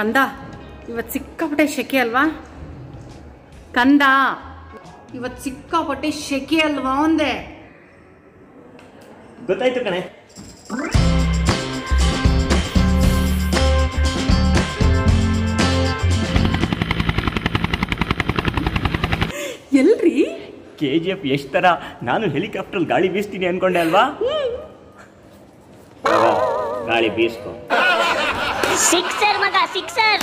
ಕಂದ? ಇವತ್ತು ಸಿಕ್ಕಾಪಟ್ಟೆ ಶೆಕೆ ಅಲ್ವಾ? ಕಂದ? ಇವತ್ತು ಸಿಕ್ಕಾಪಟ್ಟೆ ಶೆಕೆ ಅಲ್ವಾ ಒಂದೇ? ಗೊತ್ತಾಯ್ತು ಕಣೆ. ಎಲ್ರಿ? ಕೆ ಜಿ ಎಫ್ ಎಷ್ಟು ಥರ ನಾನು ಹೆಲಿಕಾಪ್ಟರ್ ಗಾಳಿ ಬೀಸ್ತೀನಿ ಅನ್ಕೊಂಡೆ ಅಲ್ವಾ? ಗಾಳಿ ಬೀಸ್ಕೊ. सिक्सर मगा सिक्सर